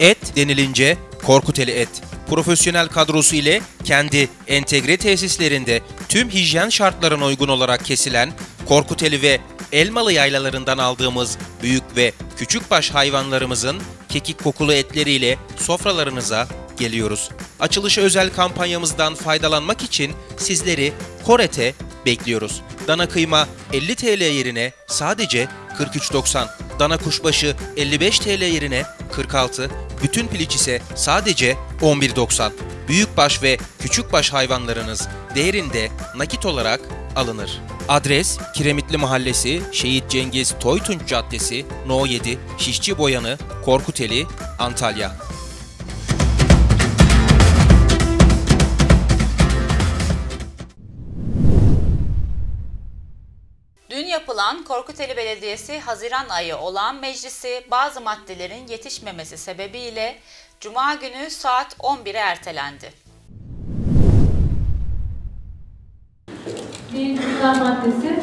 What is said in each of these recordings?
Et denilince Korkuteli Et. Profesyonel kadrosu ile kendi entegre tesislerinde tüm hijyen şartlarına uygun olarak kesilen Korkuteli ve Elmalı yaylalarından aldığımız büyük ve küçükbaş hayvanlarımızın kekik kokulu etleriyle sofralarınıza geliyoruz. Açılışı özel kampanyamızdan faydalanmak için sizleri Koret'e bekliyoruz. Dana kıyma 50 TL yerine sadece 43.90. Dana kuşbaşı 55 TL yerine 46. Bütün piliç ise sadece 11.90. Büyükbaş ve küçükbaş hayvanlarınız değerinde nakit olarak alınır. Adres Kiremitli Mahallesi, Şehit Cengiz Toytunç Caddesi, No 7, Şişçi Boyanı, Korkuteli, Antalya. Yapılan Korkuteli Belediyesi Haziran ayı olan meclisi bazı maddelerin yetişmemesi sebebiyle Cuma günü saat 11'e ertelendi. Birinci gündem maddesi,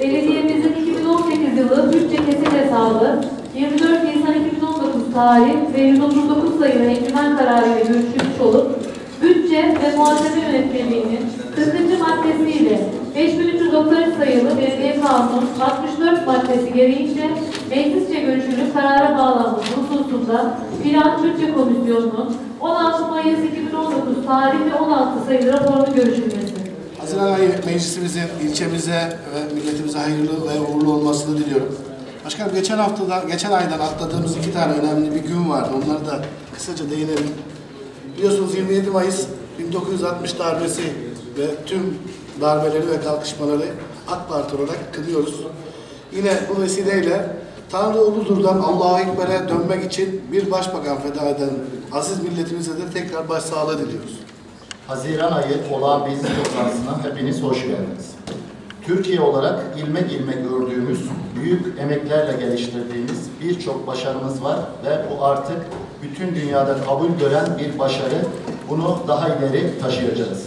belediyemizin 2018 yılı bütçe kesin hesabı 24 Nisan 2019 tarih ve 139 sayılı encümen kararı ile görüşülmüş olup, bütçe ve muhasebe yönetmeliğinin 40. maddesiyle 5393 sayılı belediye kanunun 64 maddesi gereğince meclisçe görüşülüp karara bağlanması hususunda Plan Bütçe Komisyonu'nun 16 Mayıs 2019 tarih ve 16 sayılı raporunu görüşülmesi. Haziran ayı meclisimizin ilçemize ve milletimize hayırlı ve uğurlu olmasını diliyorum. Başkanım geçen haftada, geçen aydan atladığımız iki tane önemli bir gün vardı. Onları da kısaca değinelim. Biliyorsunuz 27 Mayıs 1960 darbesi ve tüm darbeleri ve kalkışmaları AK Parti olarak kınıyoruz. Yine bu vesileyle Tanrı Uludur'dan Allah'a Ekber'e dönmek için bir başbakan feda eden aziz milletimize de tekrar başsağlığı diliyoruz. Haziran ayı olağan meclis toplantısına hepiniz hoş geldiniz. Türkiye olarak ilmek ilmek gördüğümüz, büyük emeklerle geliştirdiğimiz birçok başarımız var ve bu artık bütün dünyada kabul gören bir başarı. Bunu daha ileri taşıyacağız.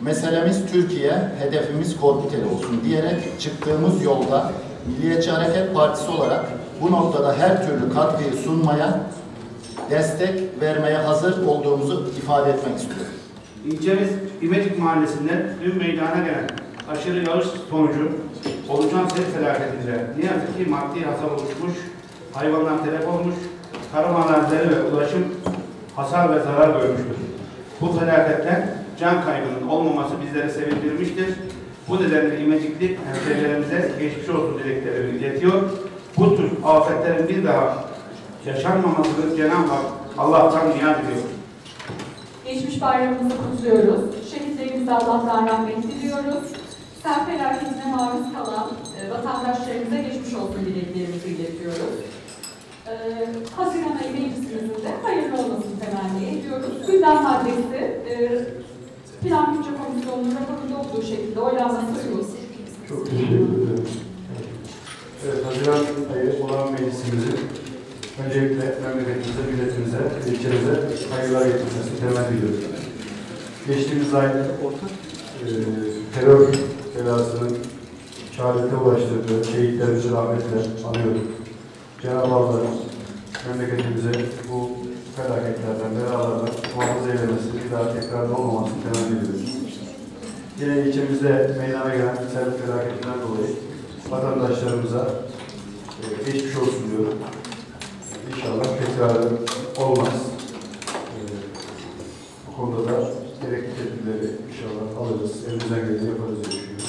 Meselemiz Türkiye, hedefimiz Korkuteli olsun diyerek çıktığımız yolda Milliyetçi Hareket Partisi olarak bu noktada her türlü katkıyı sunmaya, destek vermeye hazır olduğumuzu ifade etmek istiyorum. İlçemiz İmecik Mahallesi'nde dün meydana gelen aşırı yağış sonucu oluşan sel felaketinde ne yazık ki maddi hasar oluşmuş, hayvanlar telef olmuş, tarım arazileri ve ulaşım hasar ve zarar görmüştür. Bu felaketten can kaybının olmaması bizleri sevindirmiştir. Bu nedenle İmecikli hemşehrilerimize geçmiş olsun dileklerimi iletiyor. Bu tür afetlerin bir daha yaşanmamasını Cenab-ı Hak Allah'tan niyaz ediyor. Geçmiş bayramımızı kutluyoruz. Şehitlerimize Allah'tan rahmet diliyoruz. Sel felaketine maruz kalan e, vatandaşlarımıza geçmiş olsun dileklerimizi iletiyoruz. E, Haziran ayı meclisimizin de hayırlı olmasını temenni ediyoruz. Gündem maddesi e, Plan Bütçe Komisyonu'nun raporunda olduğu şekilde oylanması uygun. Çok teşekkür ederim. Evet, Haziran ayı olan meclisimizin öncelikle memleketimize, milletimize, ilçemize hayırlar getirmesini temenni ediyoruz. Geçtiğimiz ay e, terör belasının şehadete ulaştırdığı şehitlerimizi rahmetle anıyorduk. Cenab-ı Allah memleketimize bu felaketlerden, belalardan muhafaza eylemesi, bir daha tekrar olmamasını temenni ediyoruz. Yine ilçemizde meydana gelen sel felaketinden dolayı vatandaşlarımıza e, geçmiş olsun diyorum. İnşallah tekrarı olmaz. E, bu konuda da gerekli tedbirleri inşallah alırız. Elimizden geleni yaparız diye düşünüyorum.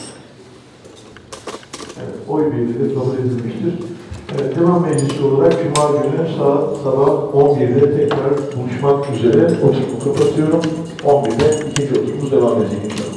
Evet, oy birliğiyle kabul edilmiştir. Evet, devam meclisi olarak Cuma günü saat sabah 11'de tekrar buluşmak üzere oturumu kapatıyorum. 11'de ikinci oturumumuz devam edecek inşallah.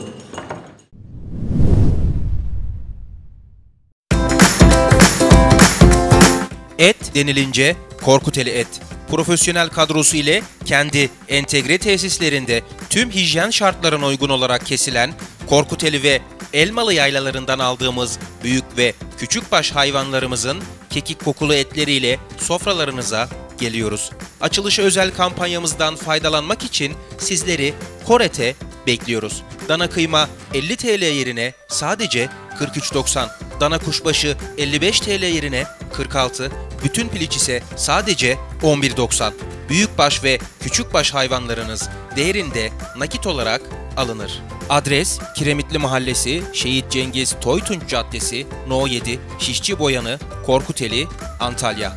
Et denilince Korkuteli Et. Profesyonel kadrosu ile kendi entegre tesislerinde tüm hijyen şartlarına uygun olarak kesilen Korkuteli ve Elmalı yaylalarından aldığımız büyük ve küçükbaş hayvanlarımızın kekik kokulu etleriyle sofralarınıza geliyoruz. Açılışı özel kampanyamızdan faydalanmak için sizleri Koret'e bekliyoruz. Dana kıyma 50 TL yerine sadece 43.90. Dana kuşbaşı 55 TL yerine 46. Bütün piliç ise sadece 11.90. büyükbaş ve küçükbaş hayvanlarınız değerinde nakit olarak alınır. Adres Kiremitli Mahallesi, Şehit Cengiz Toytunç Caddesi, No 7, Şişçi Boyanı, Korkuteli, Antalya.